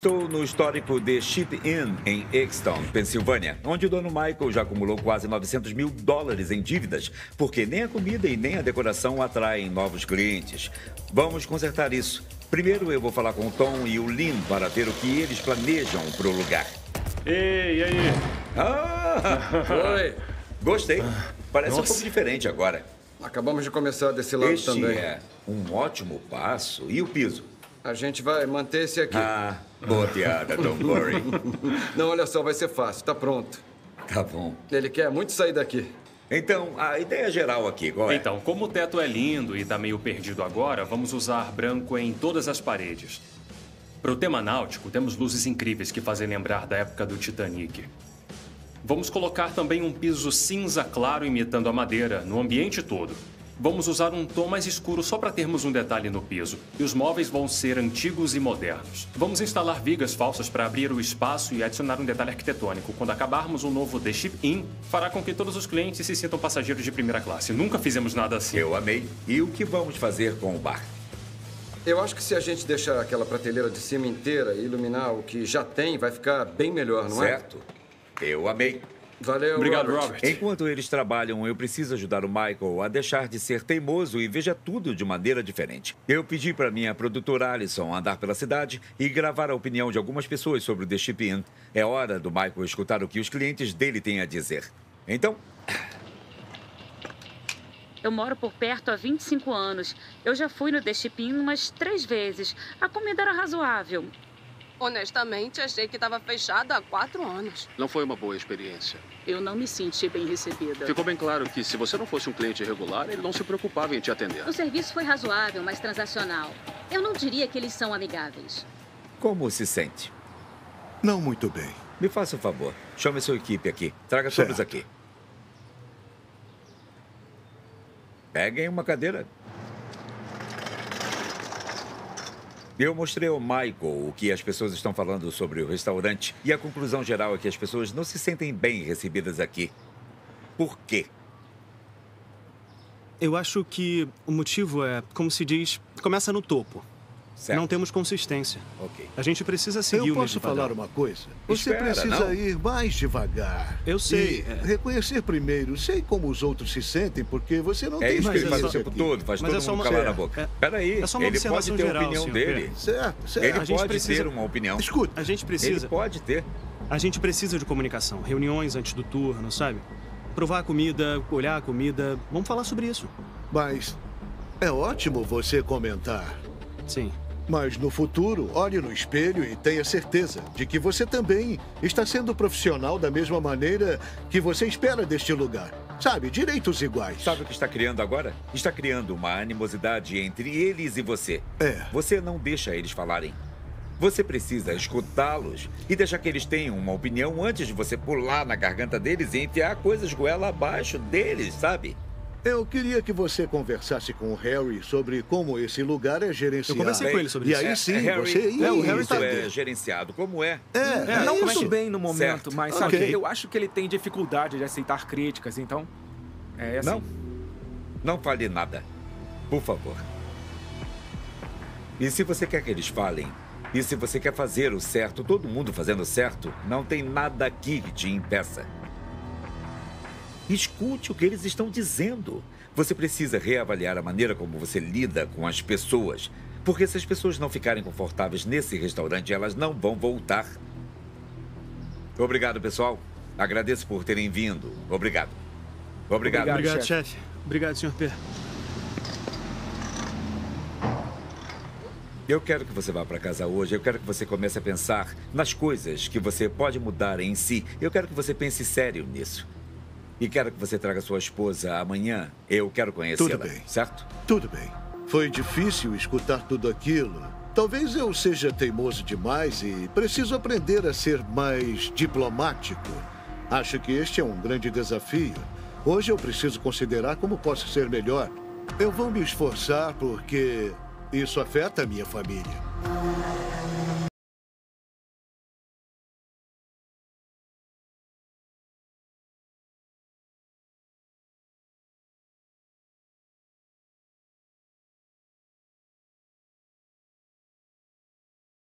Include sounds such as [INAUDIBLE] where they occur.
Estou no histórico The Ship Inn, em Exton, Pensilvânia, onde o dono Michael já acumulou quase 900 mil dólares em dívidas, porque nem a comida e nem a decoração atraem novos clientes. Vamos consertar isso. Primeiro eu vou falar com o Tom e o Lynn para ver o que eles planejam para o lugar. Ei, e aí? Ah! [LAUGHS] Oi. Gostei. Parece um Nossa. pouco diferente agora. Acabamos de começar desse lado Este também. é um ótimo passo. E o piso? A gente vai manter esse aqui. Ah, boa piada, don't worry. [LAUGHS] Não, olha só, vai ser fácil. Tá pronto. Tá bom. Ele quer muito sair daqui. Então, a ideia geral aqui, qual é? Então, como o teto é lindo e tá meio perdido agora, vamos usar branco em todas as paredes. Para o tema náutico, temos luzes incríveis que fazem lembrar da época do Titanic. Vamos colocar também um piso cinza claro imitando a madeira no ambiente todo. Vamos usar um tom mais escuro só para termos um detalhe no piso. E os móveis vão ser antigos e modernos. Vamos instalar vigas falsas para abrir o espaço e adicionar um detalhe arquitetônico. Quando acabarmos o novo The Ship Inn, fará com que todos os clientes se sintam passageiros de primeira classe. Nunca fizemos nada assim. Eu amei. E o que vamos fazer com o bar? Eu acho que se a gente deixar aquela prateleira de cima inteira e iluminar o que já tem, vai ficar bem melhor, não Certo? Eu amei. Valeu, Obrigado, Robert. Robert. Enquanto eles trabalham, eu preciso ajudar o Michael a deixar de ser teimoso e veja tudo de maneira diferente. Eu pedi para minha produtora Alison andar pela cidade e gravar a opinião de algumas pessoas sobre o The Chip Inn. É hora do Michael escutar o que os clientes dele têm a dizer. Então, Eu moro por perto há 25 anos. Eu já fui no The Chip Inn umas três vezes. A comida era razoável. Honestamente, achei que estava fechado há quatro anos. Não foi uma boa experiência. Eu não me senti bem recebida. Ficou bem claro que se você não fosse um cliente regular, ele não se preocupava em te atender. O serviço foi razoável, mas transacional. Eu não diria que eles são amigáveis. como se sente? Não muito bem. Me faça um favor. Chame sua equipe aqui. Traga todos aqui. Peguem uma cadeira. Eu mostrei ao Michael o que as pessoas estão falando sobre o restaurante e a conclusão geral é que as pessoas não se sentem bem recebidas aqui. Por quê? Eu acho que o motivo é, como se diz, começa no topo. Certo. Não temos consistência. Ok. A gente precisa seguir Eu o posso mesmo falar padrão. uma coisa? Você Espera, precisa não. ir mais devagar. Eu sei, E é. reconhecer primeiro. Sei como os outros se sentem, porque você não É tem isso que ele faz o tempo aqui. todo, faz Mas todo é só mundo uma- calar é, a boca. é- Peraí, é só uma ele pode observação ter a opinião senhor dele. Certo, certo. Ele A gente pode precisa- ter uma opinião. Escuta, A gente Ele precisa. pode ter. A gente precisa de comunicação. Reuniões antes do turno, sabe? Provar a comida, olhar a comida. Vamos falar sobre isso. mas é ótimo você comentar. Sim. Mas no futuro, olhe no espelho e tenha certeza de que você também está sendo profissional da mesma maneira que você espera deste lugar. Sabe, direitos iguais. Sabe o que está criando agora? Está criando uma animosidade entre eles e você. É. Você não deixa eles falarem. Você precisa escutá-los e deixar que eles tenham uma opinião antes de você pular na garganta deles e enfiar coisas goela abaixo deles, sabe? Eu queria que você conversasse com o Harry sobre como esse lugar é gerenciado. Eu conversei com ele sobre e isso. aí É, sim, é, Harry, você ia é, o Harry tá- é gerenciado. Como é? É, É, é não isso. muito bem no momento, Certo. mas sabe, eu acho que ele tem dificuldade de aceitar críticas, então. É assim. Não. Não fale nada. Por favor. E se você quer que eles falem, e se você quer fazer o certo, todo mundo fazendo o certo, não tem nada aqui que te impeça. Escute o que eles estão dizendo. Você precisa reavaliar a maneira como você lida com as pessoas. Porque se as pessoas não ficarem confortáveis nesse restaurante, elas não vão voltar. Obrigado, pessoal. Agradeço por terem vindo. Obrigado. Obrigado. Obrigado. Obrigado, chefe. chefe. Obrigado, senhor P. Eu quero que você vá para casa hoje. Eu quero que você comece a pensar nas coisas que você pode mudar em si. Eu quero que você pense sério nisso. E quero que você traga sua esposa amanhã. Eu quero conhecê-la. Tudo bem. Certo? Tudo bem. Foi difícil escutar tudo aquilo. Talvez eu seja teimoso demais e preciso aprender a ser mais diplomático. Acho que este é um grande desafio. Hoje eu preciso considerar como posso ser melhor. Eu vou me esforçar porque isso afeta a minha família.